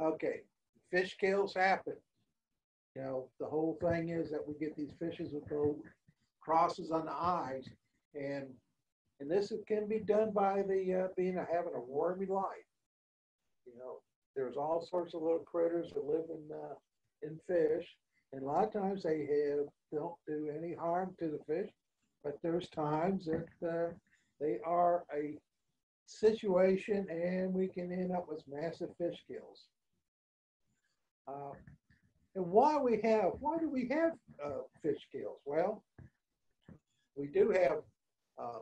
Okay, fish kills happen. You know, the whole thing is that we get these fishes with those crosses on the eyes, and and this can be done by the uh, being having a wormy life. You know, there's all sorts of little critters that live in uh, in fish, and a lot of times they have don't do any harm to the fish, but there's times that uh, they are a situation, and we can end up with massive fish kills. Uh, and why we have why do we have uh, fish kills? Well, we do have uh,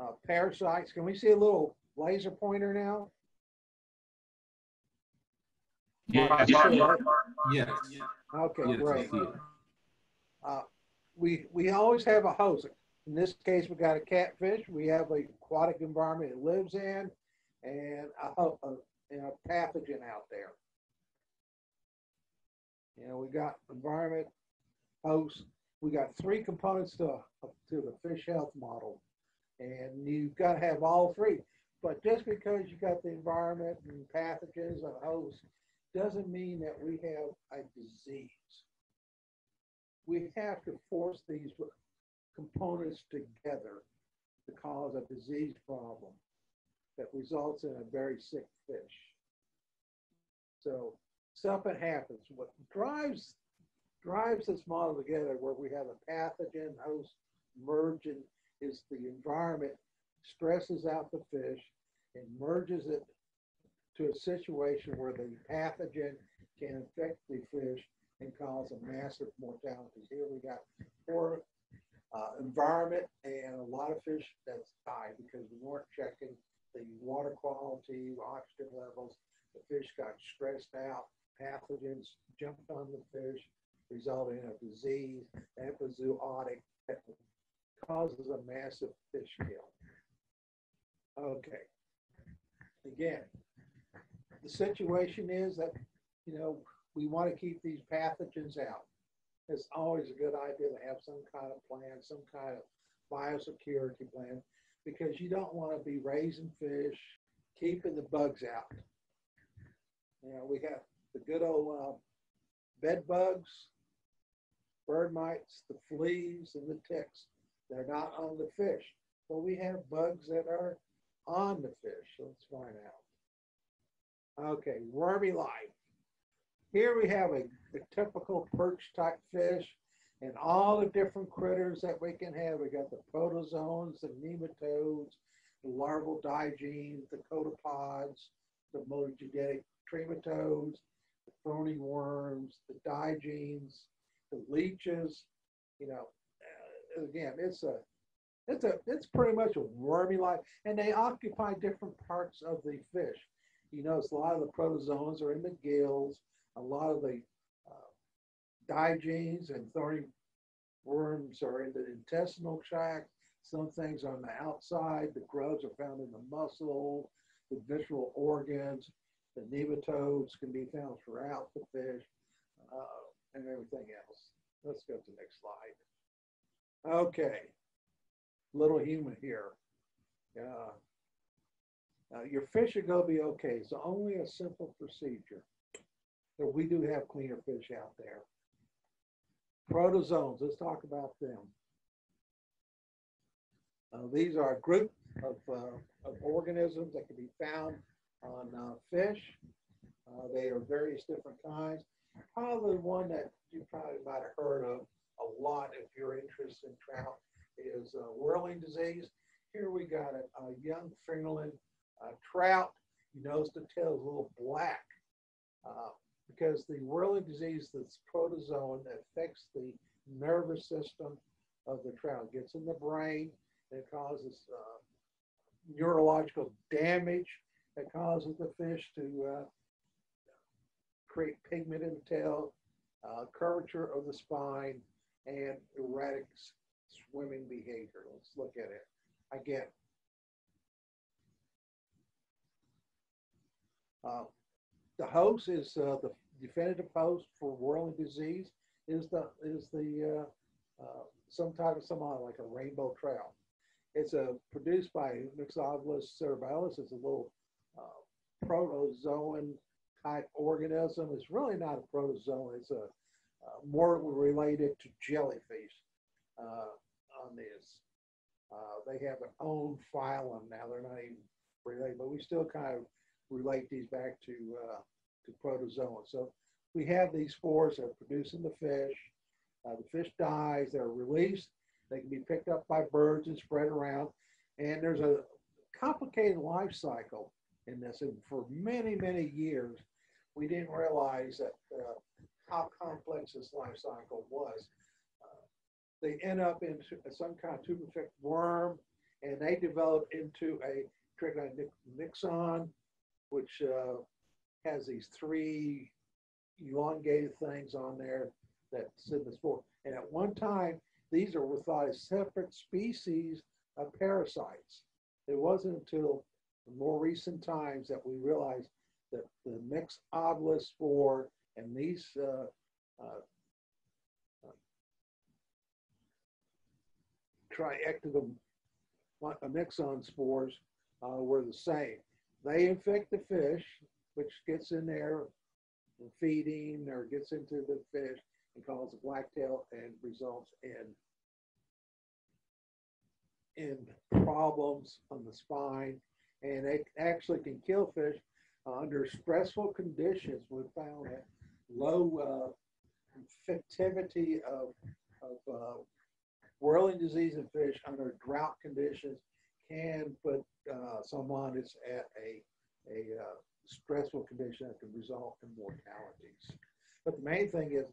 uh, parasites. Can we see a little laser pointer now? Yes. Yes. Okay, Yes, great. see. Uh, we we always have a host. In this case, we got a catfish. We have a aquatic environment it lives in, and a, a, and a pathogen out there. You know, we got environment, host. We got three components to to the fish health model, and you've got to have all three. But just because you got the environment and pathogens and host doesn't mean that we have a disease. We have to force these components together to cause a disease problem that results in a very sick fish. So something happens. What drives drives this model together where we have a pathogen host merging is the environment stresses out the fish and merges it to a situation where the pathogen can infect the fish and cause a massive mortality. Here we got poor uh, environment and a lot of fish that's died because we weren't checking the water quality, oxygen levels. The fish got stressed out. Pathogens jumped on the fish, resulting in a disease, epizootic, that causes a massive fish kill. Okay. Again, the situation is that, you know, we want to keep these pathogens out. It's always a good idea to have some kind of plan, some kind of biosecurity plan, because you don't want to be raising fish, keeping the bugs out. You know, we have the good old uh, bed bugs, bird mites, the fleas, and the ticks. They're not on the fish, but we have bugs that are on the fish. Let's find out. Okay, wormy life. Here we have a, typical perch type fish and all the different critters that we can have. We got the protozoans, the nematodes, the larval digenes, the copepods, the monogenetic trematodes, the thorny worms, the digenes, the leeches. You know, uh, again, it's a it's a it's pretty much a wormy life, and they occupy different parts of the fish. You notice a lot of the protozoans are in the gills. A lot of the uh, digenes and thorny worms are in the intestinal tract. Some things are on the outside. The grubs are found in the muscle, the visceral organs. The nematodes can be found throughout the fish uh, and everything else. Let's go to the next slide. Okay, little human here. Uh, your fish are going to be okay. It's only a simple procedure. But we do have cleaner fish out there. Protozoans, let's talk about them. Uh, these are a group of, uh, of organisms that can be found on uh, fish. Uh, they are various different kinds. Probably one that you probably might have heard of a lot if you're interested in trout is uh, whirling disease. Here we got a, a young fingerling uh, trout. You notice the tail is a little black because the whirling disease, this protozoan affects the nervous system of the trout, It gets in the brain and causes uh, neurological damage that causes the fish to uh, create pigment in the tail, uh, curvature of the spine, and erratic swimming behavior. Let's look at it again. Uh, the host is uh, the definitive host for whirling disease is the is the uh, uh, some type of some like a rainbow trout. it's a produced by Myxobolus cerebralis. It's a little uh, protozoan type organism. It's really not a protozoan. It's a uh, more related to jellyfish uh, on this. Uh, they have an own phylum now. They're not even related, but we still kind of relate these back to uh, to protozoa. So we have these spores that are produced in the fish. Uh, the fish dies. They're released. They can be picked up by birds and spread around. And there's a complicated life cycle in this. And for many, many years, we didn't realize that uh, how complex this life cycle was. Uh, they end up in some kind of tubercular worm, and they develop into a triactinomyxon, which uh, has these three elongated things on there that sit in the spore. And at one time, these were thought as separate species of parasites. It wasn't until more recent times that we realized that the mixed obelisk spore and these uh, uh, uh, triactidum myxon spores uh, were the same. They infect the fish, which gets in there feeding or gets into the fish and causes blacktail and results in in problems on the spine and it actually can kill fish uh, under stressful conditions. We found that low uh, infectivity of, of uh, whirling disease in fish under drought conditions can put uh, someone that's at a, a uh, stressful condition that can result in mortalities. But the main thing is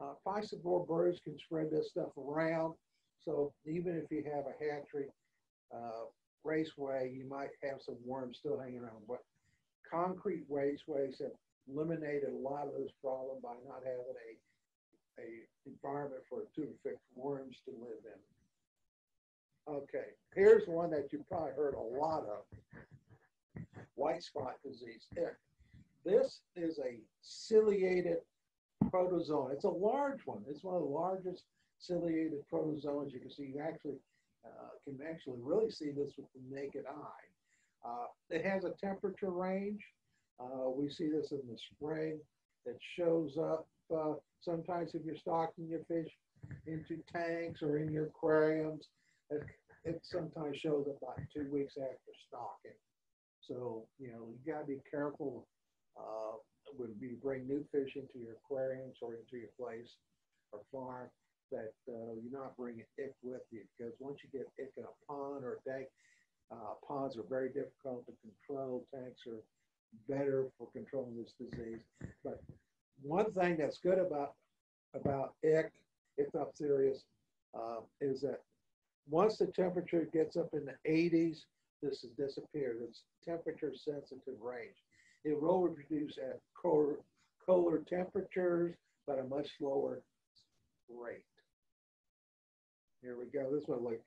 uh, piscivore birds can spread this stuff around. So even if you have a hatchery uh, raceway, you might have some worms still hanging around. But concrete raceways have eliminated a lot of this problem by not having a a environment for tubercular worms to live in. Okay, here's one that you've probably heard a lot of, white spot disease. This is a ciliated protozoan. It's a large one. It's one of the largest ciliated protozoans you can see. You actually uh, can actually really see this with the naked eye. Uh, it has a temperature range. Uh, we see this in the spring. It shows up uh, sometimes if you're stocking your fish into tanks or in your aquariums. It, it sometimes shows up about two weeks after stocking. So, you know, you got to be careful uh, when you bring new fish into your aquariums or into your place or farm that uh, you're not bringing ick with you because once you get ick in a pond or a tank, uh, ponds are very difficult to control. Tanks are better for controlling this disease. But one thing that's good about about ick, Ichthyophthirius, uh, is that once the temperature gets up in the 80s, this has disappeared. It's temperature sensitive range. It will reproduce at colder, colder temperatures, but a much slower rate. Here we go. This one, like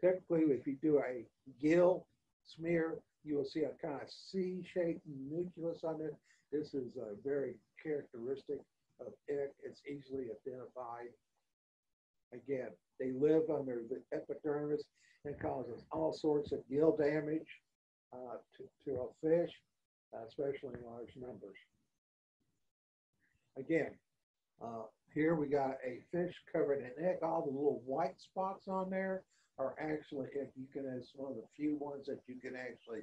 typically, if you do a gill smear, you will see a kind of C-shaped nucleus on it. This is a very characteristic of it. It's easily identified. Again, they live under the epidermis and causes all sorts of gill damage uh, to, to a fish, uh, especially in large numbers. Again, uh, here we got a fish covered in ick. All the little white spots on there are actually, if you can, it's one of the few ones that you can actually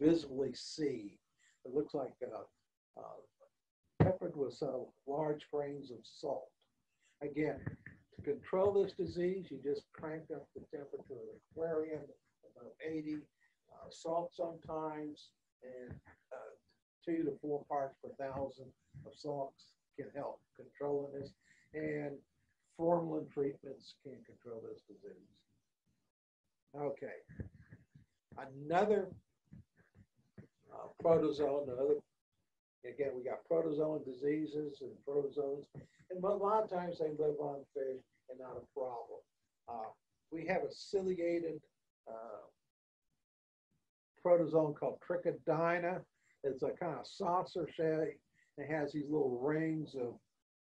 visibly see. It looks like uh, uh, peppered with large grains of salt. Again, control this disease, you just crank up the temperature of the aquarium about 80, uh, salt sometimes, and uh, two to four parts per thousand of salts can help controlling this and formalin treatments can control this disease. Okay. Another uh, protozoan, another, again, we got protozoan diseases and protozoans, and a lot of times they live on fish and not a problem. Uh, we have a ciliated uh, protozoan called Trichodina. It's a kind of saucer shape. It has these little rings of,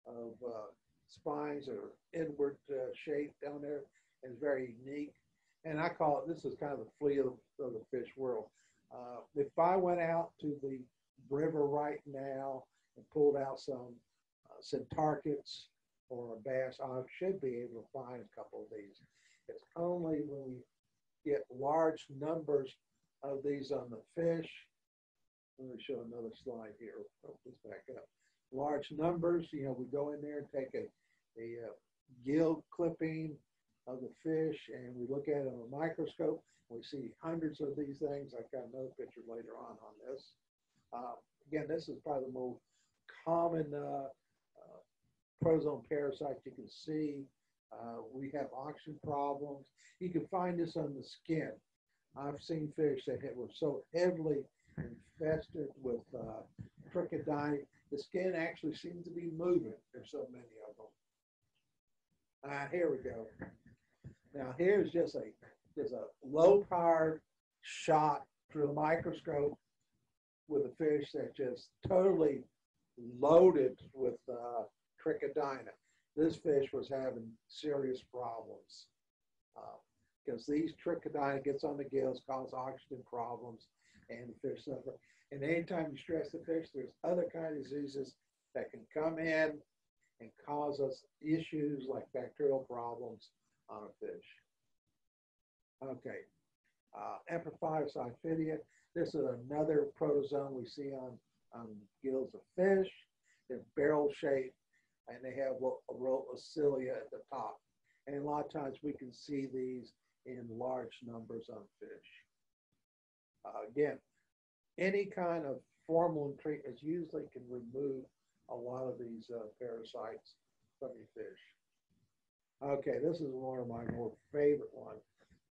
of uh, spines or inward uh, shape down there. It's very unique. and I call it, this is kind of the flea of the, of the fish world. Uh, if I went out to the river right now and pulled out some uh, or a bass, I should be able to find a couple of these. It's only when we get large numbers of these on the fish. Let me show another slide here. This back up. Large numbers, you know, we go in there and take a, a uh, gill clipping of the fish and we look at it on a microscope. We see hundreds of these things. I've got another picture later on on this. Uh, again, this is probably the most common uh, protozoan parasite you can see. Uh, we have oxygen problems. You can find this on the skin. I've seen fish that were so heavily infested with uh, trichodine, the skin actually seems to be moving. There's so many of them. Uh, here we go. Now here's just a just a low powered shot through a microscope with a fish that just totally loaded with uh, trichodina. This fish was having serious problems because uh, these trichodina gets on the gills, cause oxygen problems, and the fish suffer. And anytime you stress the fish, there's other kind of diseases that can come in and cause us issues like bacterial problems on a fish. Okay, uh. This is another protozoan we see on, on gills of fish. They're barrel shaped and they have a row of cilia at the top. And a lot of times we can see these in large numbers on fish. Uh, again, any kind of formalin treatments usually can remove a lot of these uh, parasites from your fish. Okay, this is one of my more favorite ones.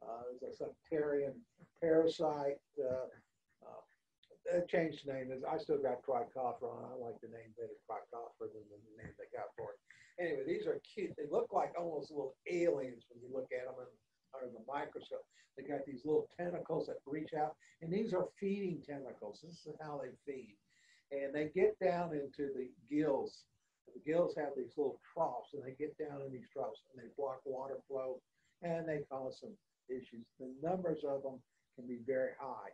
Uh, it's a suctorian parasite. Uh, they changed the name. I still got Trichophrya. I like the name better, Trichophrya, than the name they got for it. Anyway, these are cute. They look like almost little aliens when you look at them under the microscope. They got these little tentacles that reach out, and these are feeding tentacles. This is how they feed. And they get down into the gills the gills have these little troughs and they get down in these troughs and they block water flow and they cause some issues. The numbers of them can be very high.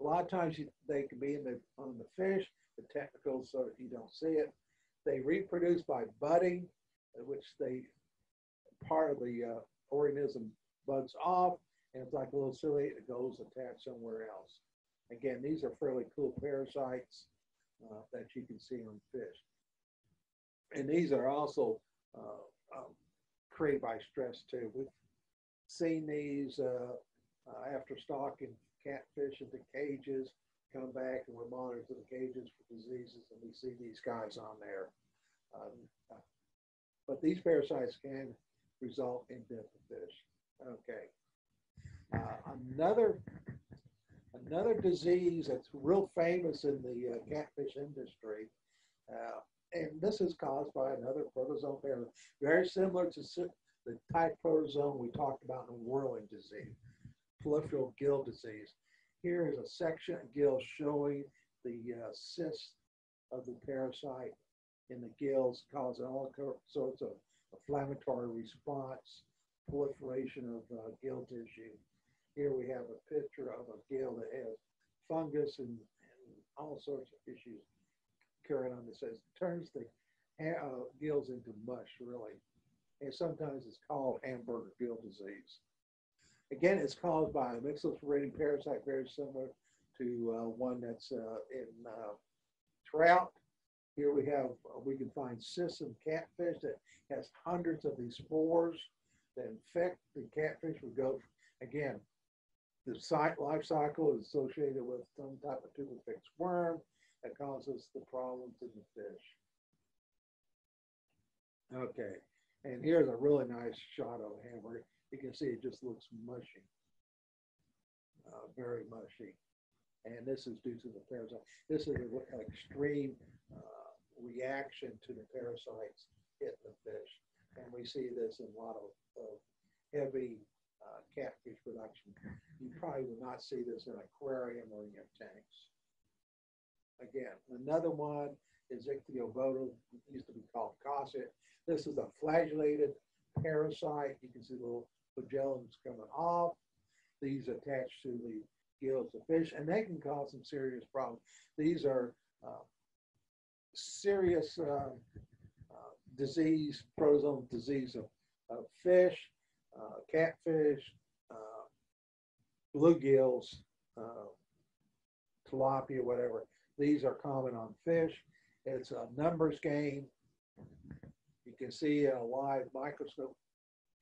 A lot of times they can be in the, on the fish, the technicals so that you don't see it. They reproduce by budding, which they, part of the uh, organism buds off and it's like a little ciliate that goes attached somewhere else. Again, these are fairly cool parasites uh, that you can see on fish and these are also uh, um, created by stress too. We've seen these uh, uh, after stocking catfish into cages, come back and we're monitoring the cages for diseases, and we see these guys on there. Um, but these parasites can result in death of fish. Okay. Uh, another another disease that's real famous in the uh, catfish industry uh, and this is caused by another protozoan parasite, very similar to the type protozoan we talked about in whirling disease, proliferative gill disease. Here is a section of gill showing the uh, cyst of the parasite in the gills, causing all sorts of inflammatory response, proliferation of uh, gill tissue. Here we have a picture of a gill that has fungus and, and all sorts of issues carrying on that says turns the uh, gills into mush, really. And sometimes it's called hamburger gill disease. Again, it's caused by a mixosporidium parasite, very similar to uh, one that's uh, in uh, trout. Here we have, uh, we can find cysts in catfish that has hundreds of these spores that infect the catfish. We go, again, the site life cycle is associated with some type of Tubifex worm that causes the problems in the fish. Okay, and here's a really nice shot of a hammer. You can see it just looks mushy, uh, very mushy. And this is due to the parasite. This is an extreme uh, reaction to the parasites hitting the fish. And we see this in a lot of, of heavy uh, catfish production. You probably would not see this in an aquarium or in your tanks again. Another one is Ichthyobodo, used to be called Costia. This is a flagellated parasite. You can see little flagellums coming off. these attach to the gills of fish, and they can cause some serious problems. These are uh, serious uh, uh, disease, protozoal disease of, of fish, uh, catfish, uh, bluegills, uh, tilapia, whatever. These are common on fish. It's a numbers game. You can see in a live microscope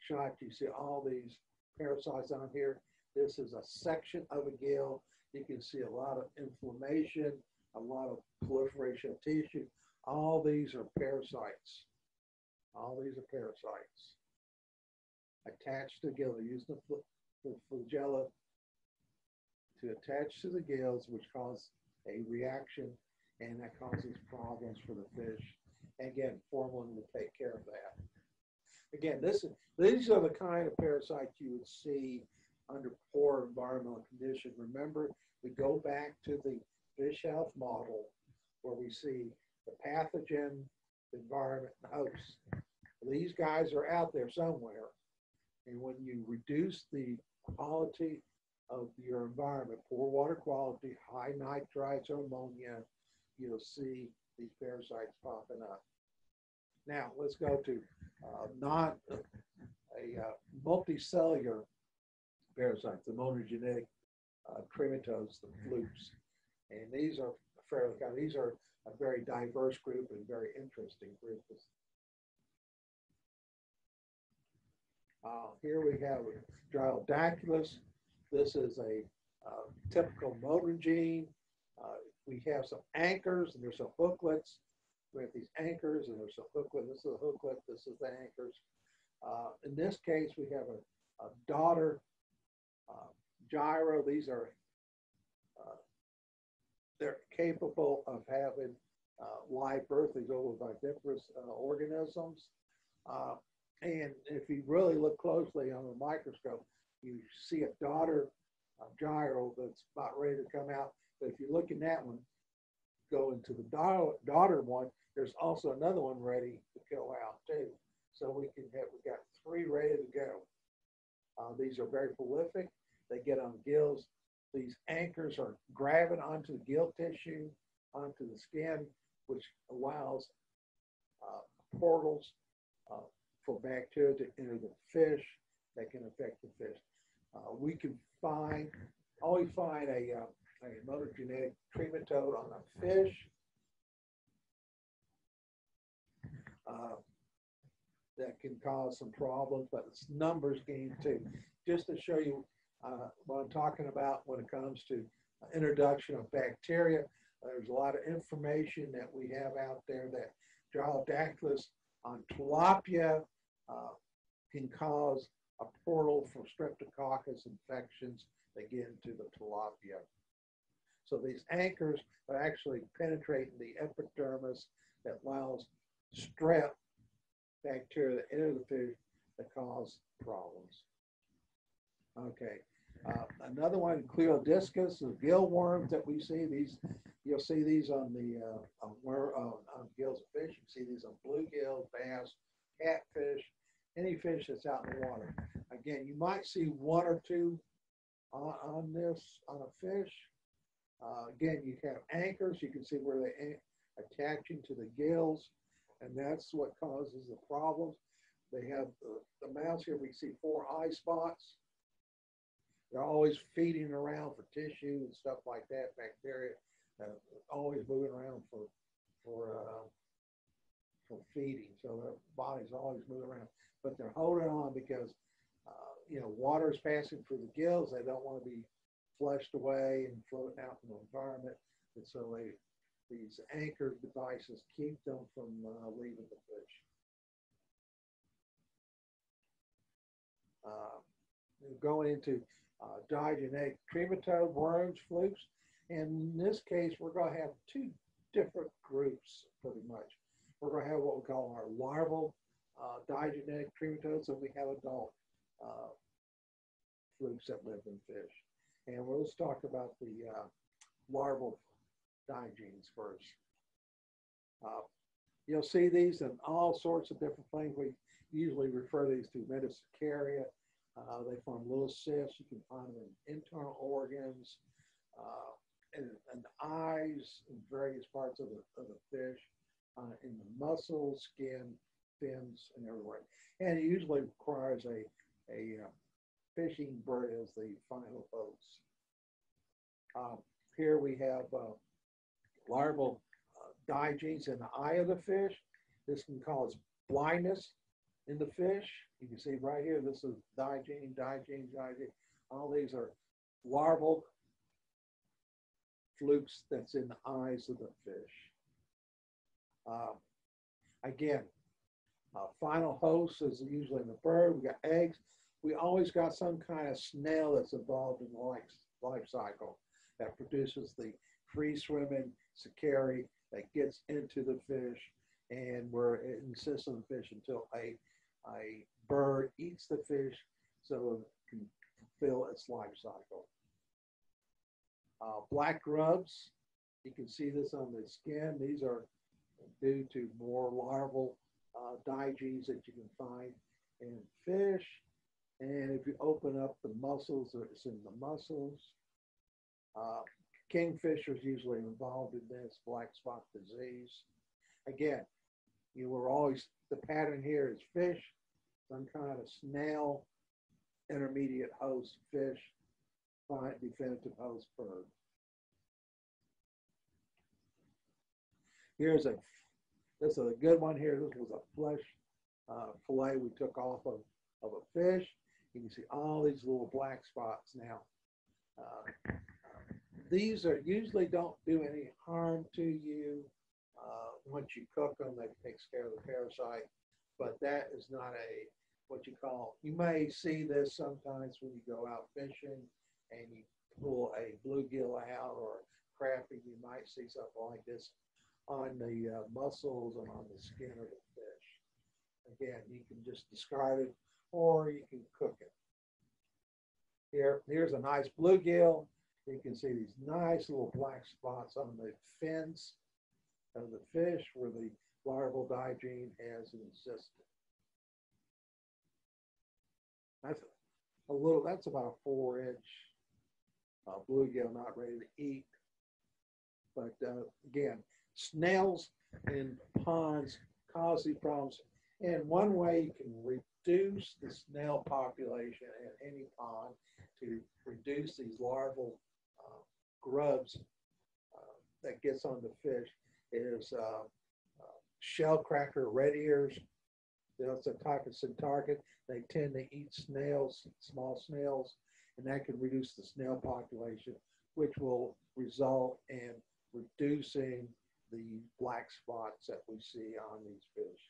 shot, you see all these parasites on here. This is a section of a gill. You can see a lot of inflammation, a lot of proliferation of tissue. All these are parasites. All these are parasites attached to the gill. Using the, the flagella to attach to the gills, which cause a reaction, and that causes problems for the fish. Again, formalin will take care of that. Again, this these are the kind of parasites you would see under poor environmental condition. Remember, we go back to the fish health model where we see the pathogen, the environment, and the host. These guys are out there somewhere. And when you reduce the quality of your environment, poor water quality, high nitrites or ammonia, you'll see these parasites popping up. Now let's go to uh, non a uh, multicellular parasites, the monogenetic uh, trematodes, the flukes, and these are fairly common. These are a very diverse group and very interesting group. Uh, here we have Gyrodactylus. This is a uh, typical monogene. Uh, we have some anchors and there's some hooklets. We have these anchors and there's a hooklet. This is a hooklet. This is the anchors. Uh, in this case, we have a, a daughter uh, gyro. These are uh, they're capable of having uh, live birth. These are oviviparous uh, organisms. Uh, and if you really look closely on the microscope, you see a daughter gyro that's about ready to come out. But if you look in that one, go into the daughter one, there's also another one ready to go out too. So we can have, we've got three ready to go. Uh, these are very prolific. They get on gills. These anchors are grabbing onto the gill tissue, onto the skin, which allows uh, portals uh, for bacteria to enter the fish that can affect the fish. Uh, we can find, always find a, uh, a monogenetic trematode on a fish. Uh, that can cause some problems, but it's numbers game too. Just to show you uh, what I'm talking about when it comes to introduction of bacteria, there's a lot of information that we have out there that Gyrodactylus on tilapia uh, can cause a portal for streptococcus infections again to the tilapia. So these anchors are actually penetrating the epidermis that allows strep bacteria that enter the fish that cause problems. Okay. Uh, another one, Cleidodiscus, the gill worms that we see. These, you'll see these on the uh, on, where, uh, on gills of fish. You see these on bluegill, bass, catfish, any fish that's out in the water. Again, you might see one or two on, on this on a fish. Uh, again, you have anchors. You can see where they attaching to the gills and that's what causes the problems. They have the, the mouse here, we see four eye spots. They're always feeding around for tissue and stuff like that, bacteria, uh, always moving around for for uh, for feeding. So their body's always moving around, but they're holding on because uh, you know water is passing through the gills. They don't want to be flushed away and floating out in the environment, and so they these anchor devices keep them from uh, leaving the fish. Uh, going into uh, trematode worms, flukes. And in this case, we're going to have two different groups pretty much. We're going to have what we call our larval uh, digenetic trematodes, and we have adult uh, flukes that live in fish. And we'll let's talk about the uh, larval digenes first. Uh, you'll see these in all sorts of different things. We usually refer these to metacercaria. Uh, Uh, they form little cysts. You can find them in internal organs, uh, and, eyes, in various parts of the, of the fish, uh, in the muscles, skin, fins, and everywhere. And it usually requires a, a uh, fishing bird as the final host. Um, here we have uh, larval uh, digenes in the eye of the fish. This can cause blindness in the fish. You can see right here, this is digene, digene, digene. All these are larval flukes that's in the eyes of the fish. Uh, again, uh, final host is usually the bird. We got eggs. We always got some kind of snail that's involved in the life, life cycle that produces the free swimming cercaria that gets into the fish and where it encysts on the fish until a, a bird eats the fish so it can fulfill its life cycle. Uh, black grubs, you can see this on the skin. These are due to more larval uh, that you can find in fish. And if you open up the muscles, it's in the muscles. Uh, kingfishers usually involved in this black spot disease. Again, you were always, the pattern here is fish, some kind of snail, intermediate host fish, find definitive host bird. Here's a, this is a good one here. This was a flesh uh, fillet we took off of, of a fish. You can see all these little black spots now. Uh, these are usually don't do any harm to you. Uh, once you cook them, that takes care of the parasite. But that is not a what you call. You may see this sometimes when you go out fishing and you pull a bluegill out or crappie. You might see something like this on the uh, muscles and on the skin of the fish. Again, you can just discard it or you can cook it. Here, here's a nice bluegill. You can see these nice little black spots on the fins of the fish where the larval digene has existed. That's a little, that's about a four inch uh, bluegill not ready to eat. But uh, again, snails in ponds cause these problems. And one way you can reduce the snail population in any pond to reduce these larval grubs uh, that gets on the fish is uh, uh shell cracker red ears. That's a of centrarchid. They tend to eat snails, small snails, and that can reduce the snail population, which will result in reducing the black spots that we see on these fish.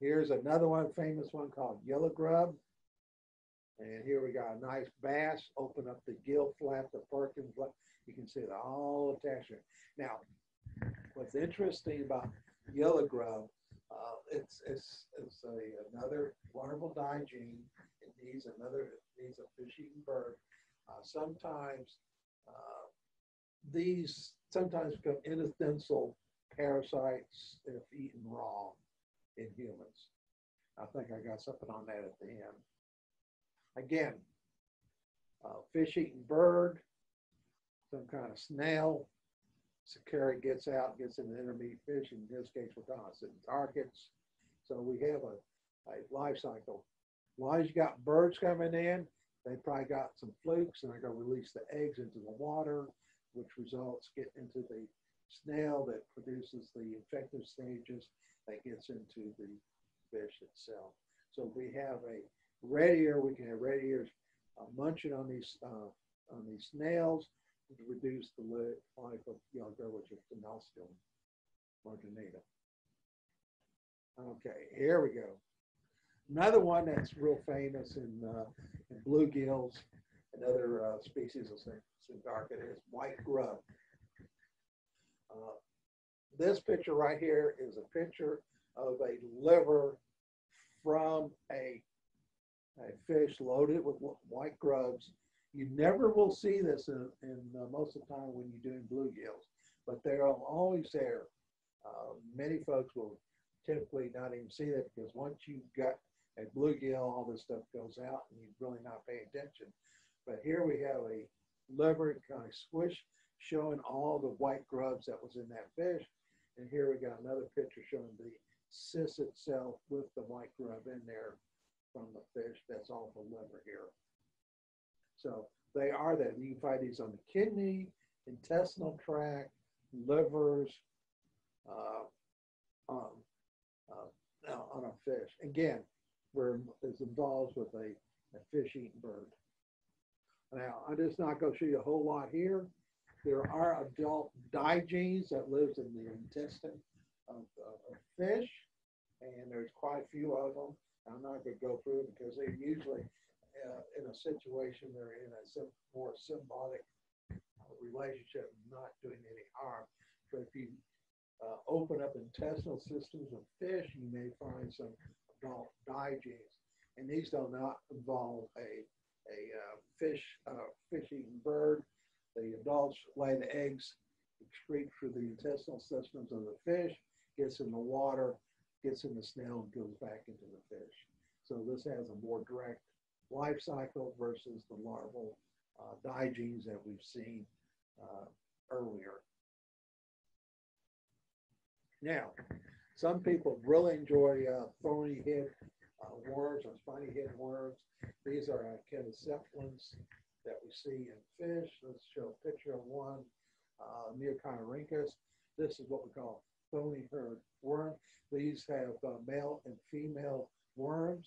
Here's another one, famous one called yellow grub. And here we got a nice bass. Open up the gill flap, the Perkins flap. You can see the all attachment. Now, what's interesting about yellow grub, uh, it's it's it's a, another larval digene. It needs another it needs a fish-eating bird. Uh, sometimes uh, these sometimes become incidental parasites if eaten raw in humans. I think I got something on that at the end. Again, uh, fish-eating bird, some kind of snail, Cercaria gets out, gets in the intermediate fish. In this case, we're talking centrarchids. So we have a, a life cycle. As you got birds coming in, they probably got some flukes and they're going to release the eggs into the water which results get into the snail that produces the infective stages that gets into the fish itself. So we have a red ear, we can have red ears uh, munching on these uh, on these snails to reduce the life of young which is the Clinostomum marginata. Okay, here we go. Another one that's real famous in, uh, in bluegills and other uh, species of centrarchid is white grub. Uh, this picture right here is a picture of a liver from a, a fish loaded with white grubs. You never will see this in, in uh, most of the time when you're doing bluegills, but they're always there. Uh, many folks will typically not even see that because once you've got a bluegill, all this stuff goes out and you really not pay attention. But here we have a liver kind of squish showing all the white grubs that was in that fish. And here we got another picture showing the cyst itself with the white grub in there from the fish. That's all the liver here. So they are that. You can find these on the kidney, intestinal tract, livers, uh, um, uh, on a fish. Again, where it's involved with a, a fish-eating bird. Now, I'm just not going to show you a whole lot here. There are adult digenes that lives in the intestine of, of, of fish, and there's quite a few of them. I'm not going to go through them because they're usually uh, in a situation they're in a sim- more symbiotic relationship, not doing any harm. But if you uh, open up intestinal systems of fish, you may find some adult digenes, and these do not involve a a uh, fish uh, fish-eating bird. The adults lay the eggs, excrete through the intestinal systems of the fish, gets in the water, gets in the snail, and goes back into the fish. So this has a more direct life cycle versus the larval uh, digenes that we've seen uh, earlier. Now, some people really enjoy uh, thorny head uh, worms or spiny head worms. These are Acanthocephalans that we see in fish. Let's show a picture of one, uh. This is what we call thorny head worm. These have uh, male and female worms.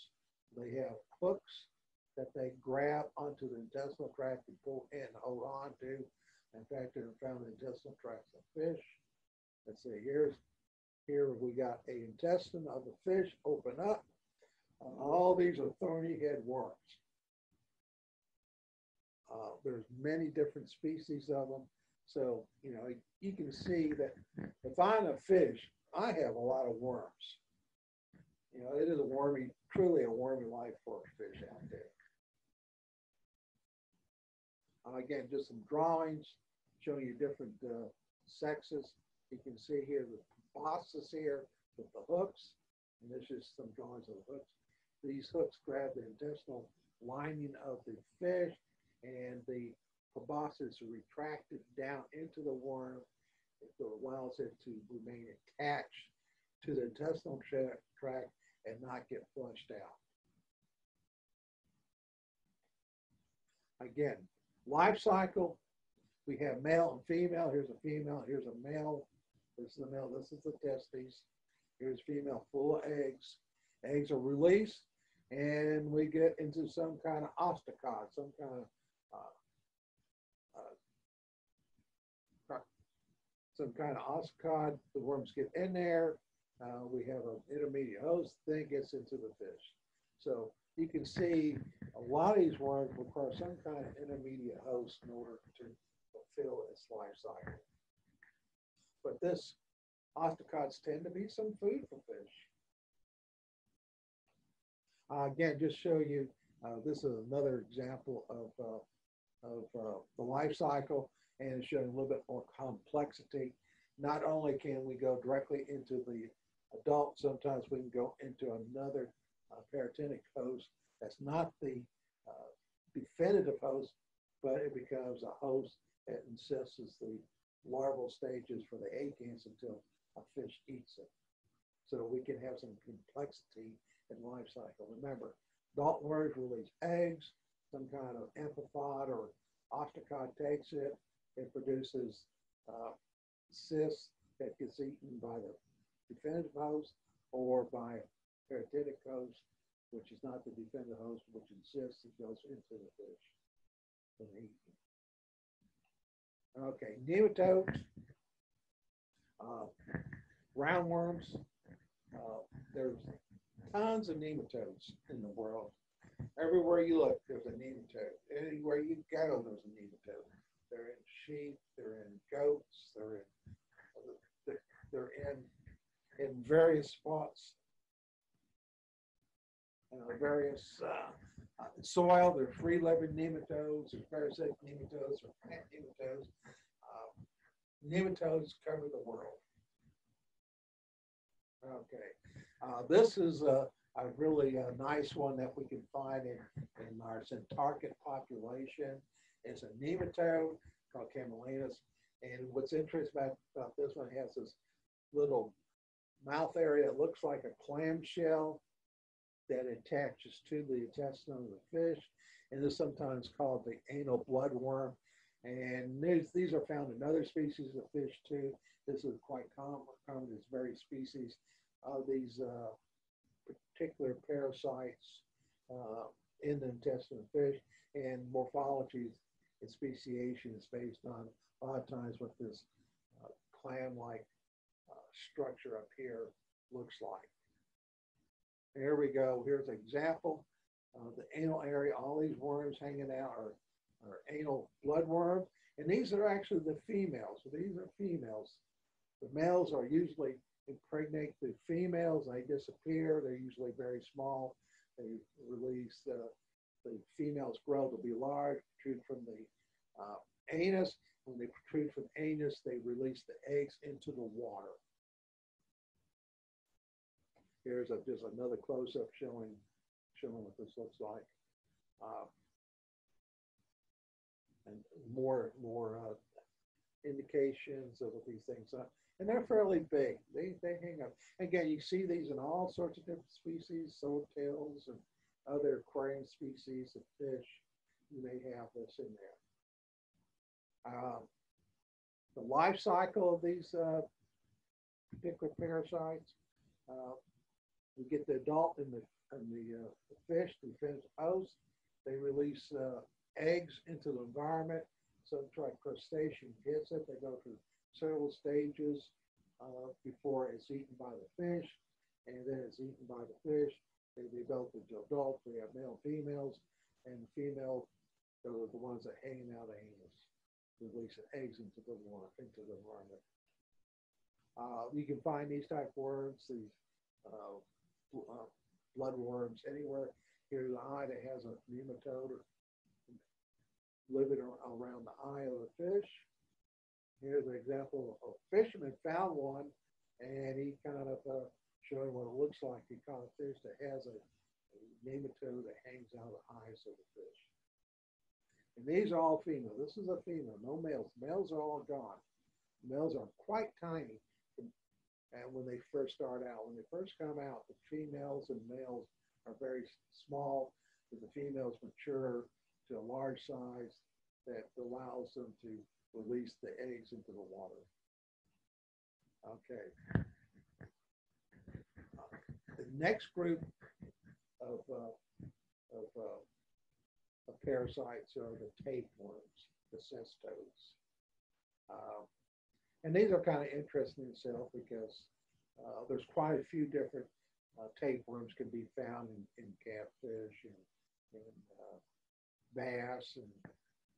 They have hooks that they grab onto the intestinal tract and pull in hold on to. In fact, they're found in the intestinal tract of fish. Let's see, here's here we got a intestine of the fish open up. Uh, all these are thorny head worms. Uh, there's many different species of them. So, you know, you can see that if I'm a fish, I have a lot of worms. You know, it is a wormy, truly a wormy life for a fish out there. Again, just some drawings showing you different uh, sexes. You can see here the proboscis here with the hooks, and this is some drawings of the hooks. These hooks grab the intestinal lining of the fish, and the proboscis retracted down into the worm. It allows it to remain attached to the intestinal tract and not get flushed out. Again, life cycle, we have male and female. Here's a female, here's a male. This is the male, this is the testes. Here's female full of eggs. Eggs are released and we get into some kind of ostracod, some kind of uh, uh, some kind of ostracod. The worms get in there. Uh, we have an intermediate host, then gets into the fish. So you can see a lot of these worms require some kind of intermediate host in order to fulfill its life cycle. But this ostracods tend to be some food for fish. Uh, again, just show you, uh, this is another example of, uh, of uh, the life cycle and showing a little bit more complexity. Not only can we go directly into the adult, sometimes we can go into another uh, host that's not the uh, definitive host, but it becomes a host that encysts the larval stages for the acants until a fish eats it. So we can have some complexity in life cycle. Remember, adult worms release eggs, some kind of amphipod or ostracod takes it, it produces uh, cysts that gets eaten by the definitive host or by a parasitic host, which is not the definitive host, which encysts it goes into the fish. Okay, nematodes, uh, roundworms. Uh, there's tons of nematodes in the world. Everywhere you look, there's a nematode. Anywhere you go, there's a nematode. They're in sheep, they're in goats, they're in they're in in various spots, uh, various uh, soil. They're free-living nematodes, or parasitic nematodes, or plant nematodes. Um, nematodes cover the world. Okay. Uh, this is a, a really uh, nice one that we can find in, in our centrarchid population is a nematode called Camallanus. And what's interesting about, about this one, it has this little mouth area that looks like a clamshell that attaches to the intestine of the fish. And this is sometimes called the anal bloodworm. And these, these are found in other species of fish too. This is quite common, common in various species of these uh, particular parasites uh, in the intestine of fish. And morphology and speciation is based on a lot of times what this uh, clam-like uh, structure up here looks like. Here we go. Here's an example. Uh, the anal area, all these worms hanging out are, are anal bloodworms. And these are actually the females. So these are females. The males are usually impregnate the females. They disappear. They're usually very small. They release uh, the females grow to be large, protrude from the uh, anus. When they protrude from anus, they release the eggs into the water. Here's a, just another close-up showing showing what this looks like. Uh, and more more uh, indications of what these things. Uh, and they're fairly big. They, they hang up. Again, you see these in all sorts of different species, swordtails and other aquarium species of fish. You may have this in there. Um, the life cycle of these uh, particular parasites. Uh, we get the adult in the, in the, uh, the fish, the fish host. They release uh, eggs into the environment. Some like crustacean gets it. They go through several stages uh, before it's eaten by the fish, and then it's eaten by the fish. They develop into adults. We have male and females, and the female are the ones that hanging out of anus, releasing eggs into the water, into the environment. Uh, you can find these type worms, these uh, uh, blood worms anywhere. Here's the eye that has a nematode living around the eye of the fish. Here's an example of a fisherman found one, and he kind of uh, showing what it looks like. Caught a fish that has a, a nematode that hangs out of the eyes of the fish. And these are all female. This is a female, no males. Males are all gone. Males are quite tiny and when they first start out. When they first come out, the females and males are very small, but the females mature to a large size that allows them to release the eggs into the water. Okay. Uh, the next group of, uh, of, uh, of, parasites are the tapeworms, the cestodes. Uh, and these are kind of interesting in itself because uh, there's quite a few different uh, tapeworms can be found in, in catfish and, and bass and,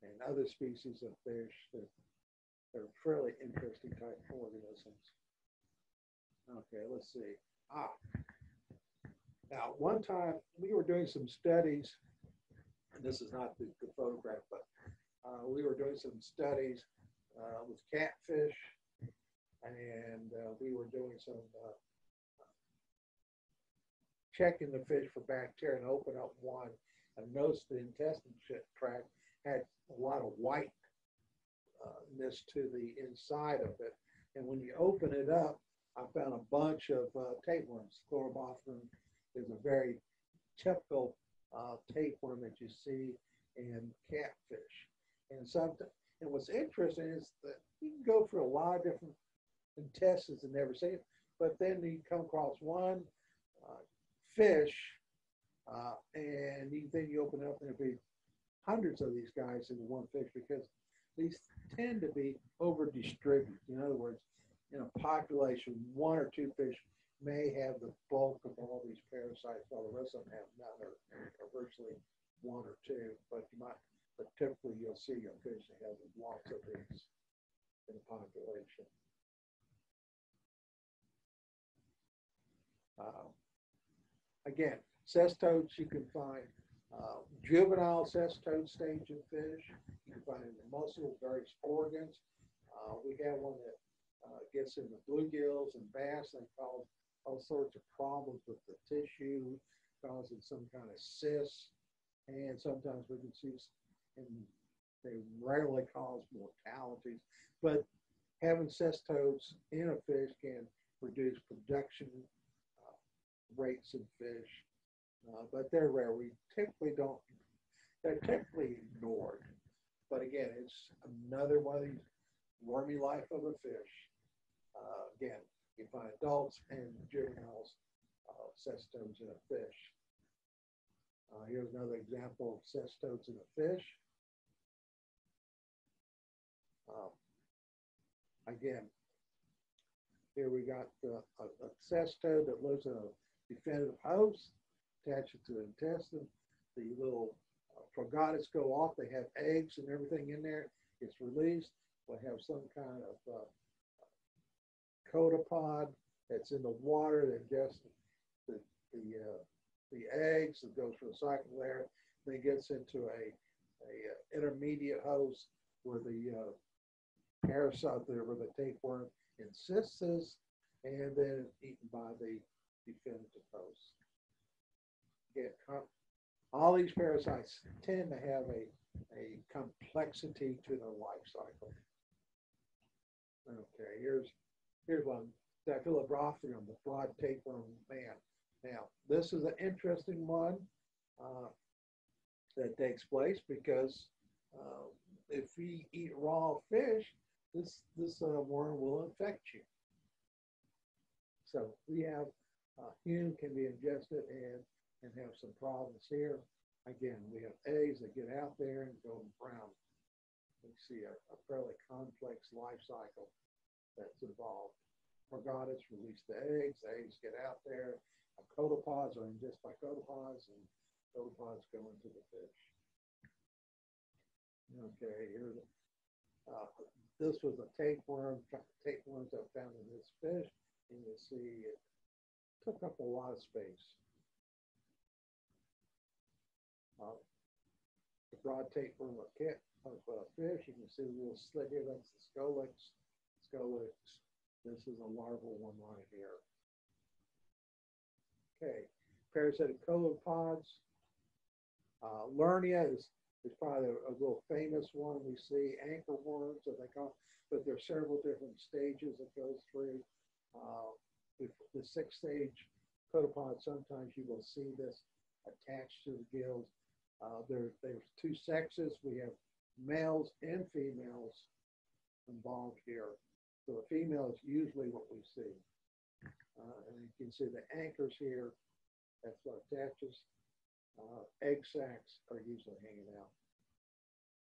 and other species of fish that are fairly interesting type organisms. Okay, let's see. Ah, now one time we were doing some studies, and this is not the, the photograph, but uh, we were doing some studies uh, with catfish, and uh, we were doing some uh, checking the fish for bacteria and open up one and noticed the intestine tract had a lot of whiteness uh, to the inside of it. And when you open it up, I found a bunch of uh, tapeworms. Sclerobothrium is a very typical uh, tapeworm that you see in catfish. And something, and what's interesting is that you can go through a lot of different intestines and never see it, but then you come across one uh, fish uh, and you, then you open up and there'll be hundreds of these guys in one fish because these tend to be over distributed. In other words, in a population, one or two fish may have the bulk of all these parasites, while the rest of them have none or, or virtually one or two. But you might, but typically you'll see a fish that has lots of these in the population. Uh, again, cestodes you can find uh, juvenile cestode stage in fish. You can find in the muscle, various organs. Uh, we have one that uh, gets in the bluegills and bass. They call all sorts of problems with the tissue, causing some kind of cyst. And sometimes we can see, and they rarely cause mortalities, but having cestodes in a fish can reduce production uh, rates in fish, uh, but they're rare. We typically don't, they're typically ignored. But again, it's another one of these wormy life of a fish. Uh, again, you find adults and juveniles uh, cestodes in a fish. Uh, here's another example of cestodes in a fish. Um, again, here we got uh, a, a cestode that lives in a definitive host, attached to the intestine. The little uh, go off. They have eggs and everything in there. It's released. We'll have some kind of uh, copepod that's in the water that ingests the the, uh, the eggs that goes through the cycle there. Then gets into a, a uh, intermediate host where the uh, parasite there, where the tapeworm encysts, and then eaten by the definitive host. Again, all these parasites tend to have a, a complexity to their life cycle. Okay, here's here's one. Diphyllobothrium, the broad tapeworm man. Now, this is an interesting one uh, that takes place because uh, if we eat raw fish, this this uh, worm will infect you. So we have uh, human can be ingested and and have some problems here. Again, we have eggs that get out there and go brown. We see a, a fairly complex life cycle that's involved. Proglottids release the eggs, the eggs get out there, cotypods are ingested by copepods, and copepods go into the fish. Okay, here's uh, this was a tapeworm, tapeworms that found in this fish, and you see it took up a lot of space. Uh, the broad tapeworm of, uh, fish, you can see a little slit here, that's the scolex. This is a larval one right here. Okay, parasitic copepods. Uh, Lernaea is is probably a, a real famous one. We see anchor worms that they call, but there are several different stages it goes through. Uh, the, sixth stage copepod, sometimes you will see this attached to the gills. Uh, there, there's two sexes. We have males and females involved here. So the female is usually what we see. Uh, and you can see the anchors here. That's what attaches uh, egg sacs are usually hanging out.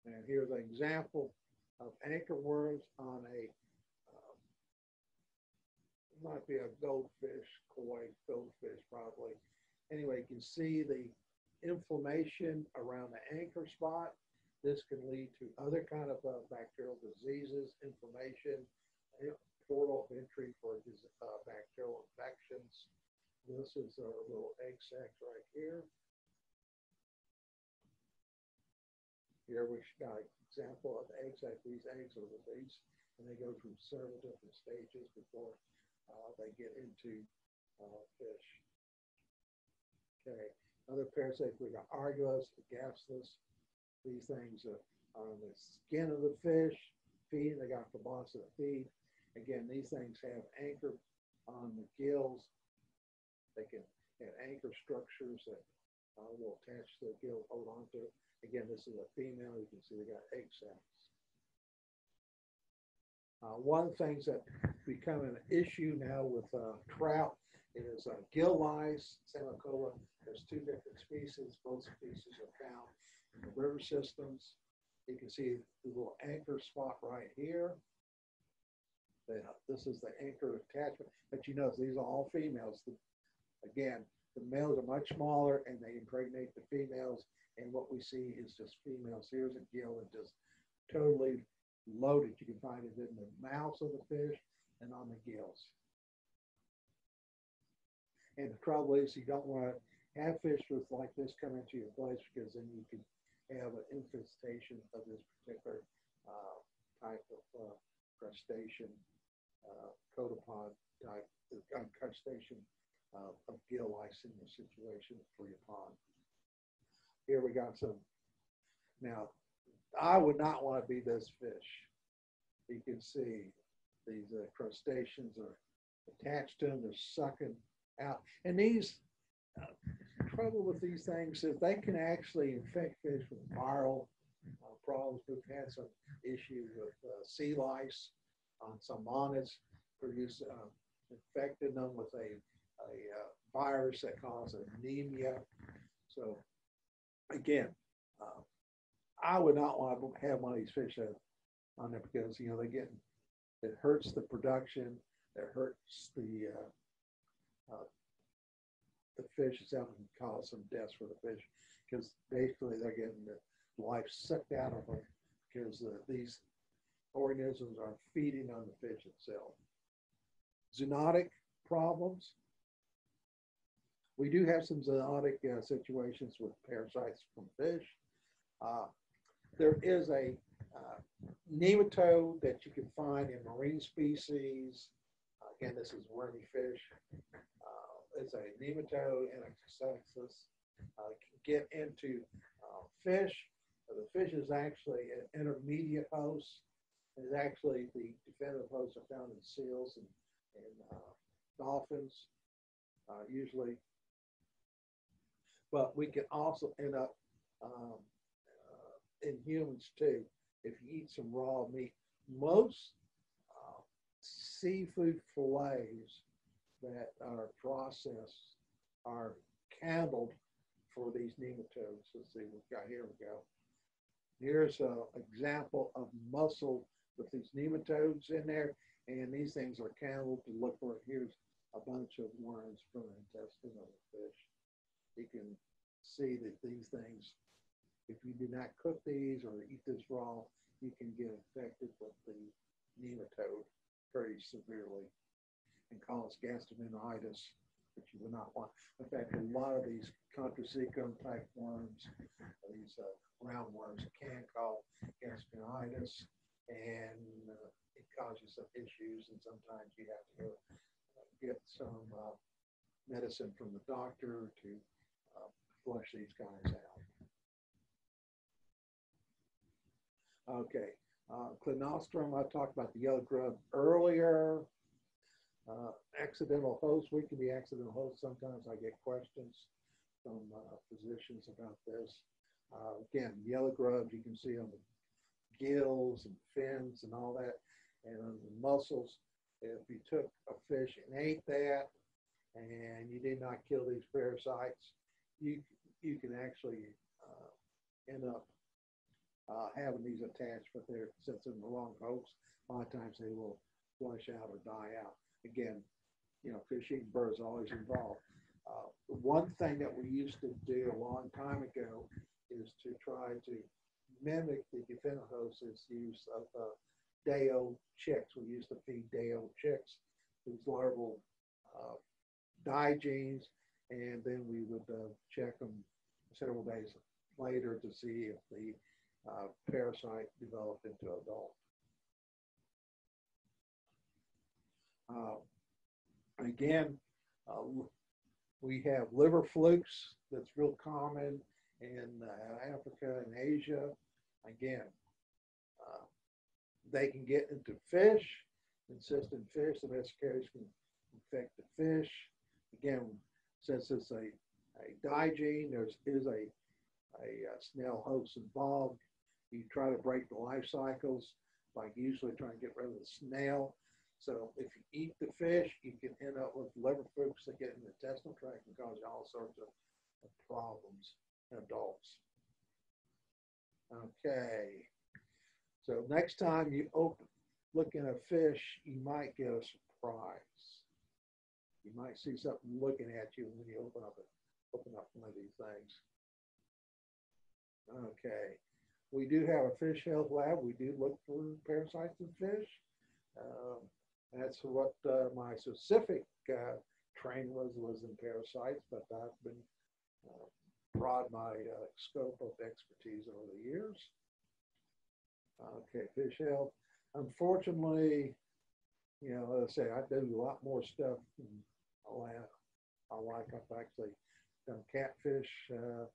And here's an example of anchor worms on a, um, might be a goldfish, koi goldfish probably. Anyway, you can see the inflammation around the anchor spot. This can lead to other kind of uh, bacterial diseases, inflammation, portal of entry for uh, bacterial infections. This is a little egg sac right here. Here we got an example of eggs like these eggs are released and they go through several different stages before uh, they get into uh, fish. Okay, other parasites, we got Argulus, Agaphis. These things are on the skin of the fish, feeding, they got proboscis to feed. Again, these things have anchor on the gills. They can have anchor structures that uh, will attach the gill, hold on to it. Again, this is a female. You can see they got egg sacs. Uh, one of the things that become an issue now with uh, trout is uh, gill lice, Salmincola. There's two different species. Both species are found in the river systems. You can see the little anchor spot right here. This is the anchor attachment. But you notice these are all females. The, again, the males are much smaller and they impregnate the females and what we see is just females. Here's a gill and just totally loaded. You can find it in the mouths of the fish and on the gills. And the trouble is you don't want to have fish with like this come into your place because then you can have an infestation of this particular uh, type of uh, crustacean. Uh, copepod type uh, crustacean uh, of gill lice in the situation for your pond. Here we got some. Now, I would not want to be this fish. You can see these uh, crustaceans are attached to them. They're sucking out. And these, uh, trouble with these things is they can actually infect fish with viral uh, problems. We've had some issues with uh, sea lice on some bonnets, produce, uh, infected them with a, a uh, virus that causes anemia. So again, uh, I would not want to have one of these fish on there because, you know, they get, it hurts the production, it hurts the, uh, uh, the fish itself and cause some deaths for the fish because basically they're getting the life sucked out of them because uh, these organisms are feeding on the fish itself. Zoonotic problems. We do have some zoonotic uh, situations with parasites from fish. Uh, there is a uh, nematode that you can find in marine species. again, this is wormy fish. Uh, it's a nematode and a. Uh, can get into uh, fish. the fish is actually an intermediate host. Is actually the definitive hosts are found in seals and, and dolphins, usually. But we can also end up um, in humans too, if you eat some raw meat. Most uh, seafood fillets that are processed are candled for these nematodes. Let's see, we've got here we go. Here's an example of muscle with these nematodes in there, and these things are candled to look for. Here's a bunch of worms from the intestine of the fish. You can see that these things if you do not cook these or eat this raw, you can get infected with the nematode very severely and cause gastroenteritis, which you would not want. In fact, a lot of these Contracaecum type worms, these uh, roundworms, can cause gastroenteritis and uh, it causes some issues. And sometimes you have to uh, get some uh, medicine from the doctor to uh, flush these guys out. Okay. Uh, Clinostomum, I talked about the yellow grub earlier. Accidental host, we can be accidental hosts. Sometimes I get questions from physicians about this. Again, yellow grubs, you can see on the gills and fins and all that, and the muscles. If you took a fish and ate that, and you did not kill these parasites, you you can actually uh, end up uh, having these attached, but they're since in the wrong host, a lot of times they will flush out or die out. Again, you know, fishing birds always involved. Uh, one thing that we used to do a long time ago is to try to mimic the Diphenothosis use of uh, day-old chicks. We used to feed day-old chicks these larval uh, digenes, and then we would uh, check them several days later to see if the uh, parasite developed into adult. Uh, again, uh, we have liver flukes that's real common in uh, Africa and Asia. Again, uh, they can get into fish, encysted fish. The mescaries can infect the fish. Again, since it's a, a digene, there is a, a, a snail host involved, you try to break the life cycles by usually trying to get rid of the snail. So if you eat the fish, you can end up with liver flukes that get in the intestinal tract and cause you all sorts of, of problems in adults. Okay. So next time you open, look at a fish, you might get a surprise. You might see something looking at you when you open up it, open up one of these things. Okay. We do have a fish health lab. We do look for parasites in fish. Um, that's what uh, my specific uh, training was, was in parasites, but I've been uh, broad my uh, scope of expertise over the years. Okay, fish health. Unfortunately, You know, I say, I do a lot more stuff in Atlanta. My wife, I've actually done catfish uh,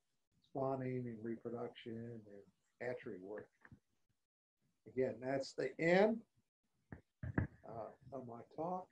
spawning and reproduction and hatchery work. Again, that's the end uh, of my talk.